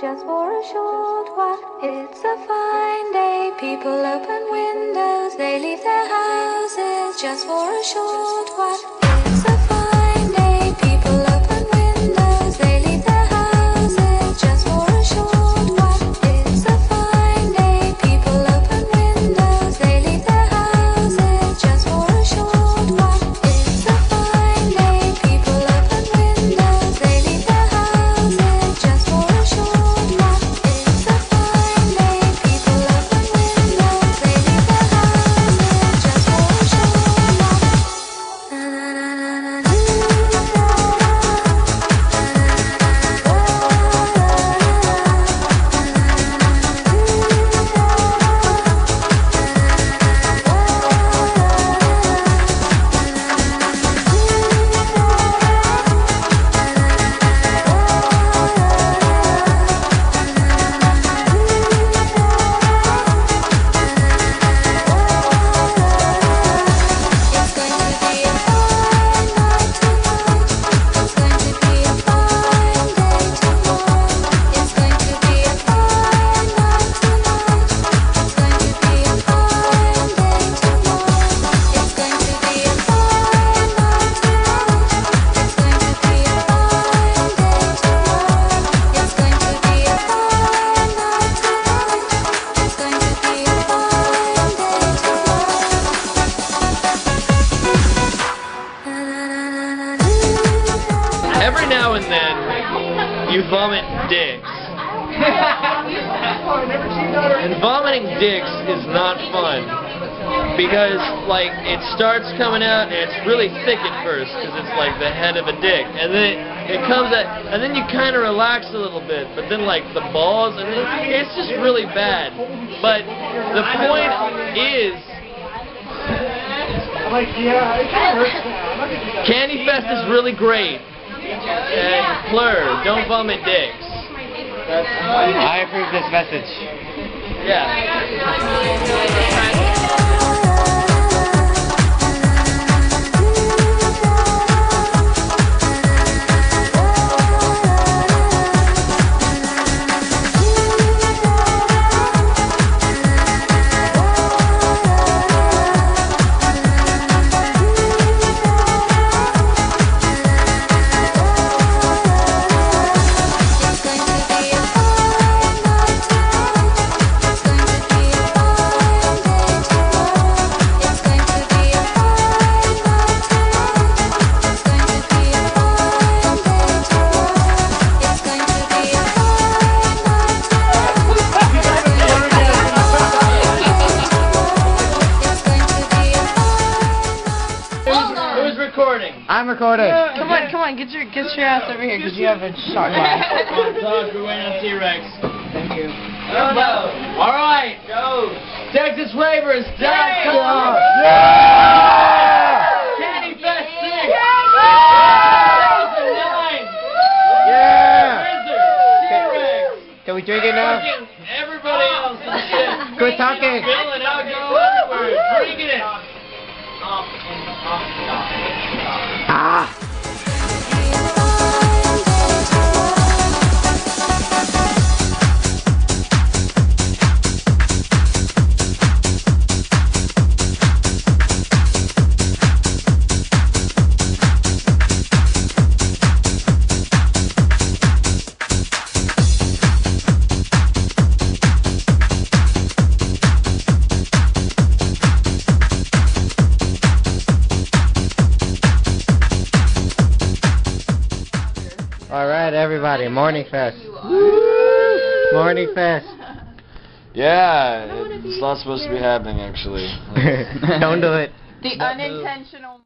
just for a short while. It's a fine day, people open windows, they leave their houses just for a short while. You vomit dicks. and vomiting dicks is not fun. Because, like, it starts coming out and it's really thick at first because it's like the head of a dick. And then it, it comes out, and then you kind of relax a little bit. But then, like, the balls, and then, it's just really bad. But the point is, Like, yeah, it kind of hurts now. I'm not gonna do that. Kandifest is really great. Uh, and Plur, don't vomit dicks. I approve this message. Yeah. Who's recording? I'm recording. Come on, come on, get your get your ass over here because you have a shot glass. Come we're waiting on T-Rex. Thank you. Oh, no. All right. Go. TexasRavers.com. Kandifest 6. Yeah. Can we drink it now? Everybody else and shit. Quit talking. All right, everybody. Morning fest. Morning fest. Yeah, it's not supposed to be happening actually. Don't do it. The unintentional.